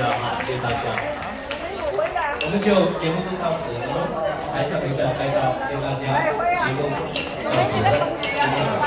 家哈，谢谢大家。我们就节目就到此，我们台下留下来拍照，谢谢大家。节目到此，今天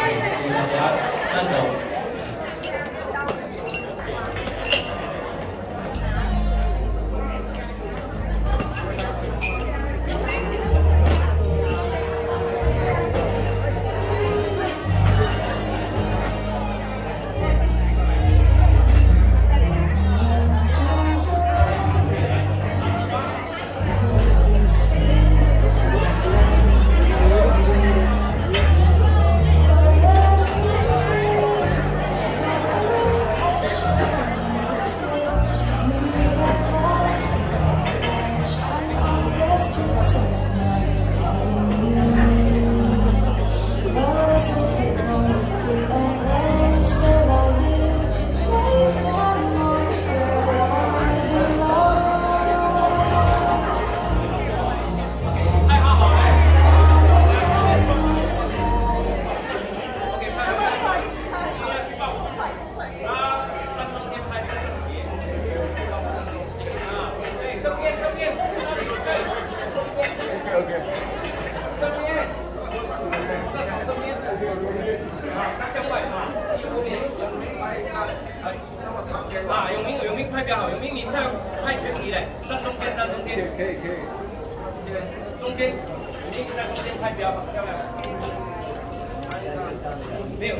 啊那向外啊啊有没有有没有拍标有没有你这样拍全体的站中间站中间。可以可以中间有没有在中间拍标很漂亮。没有。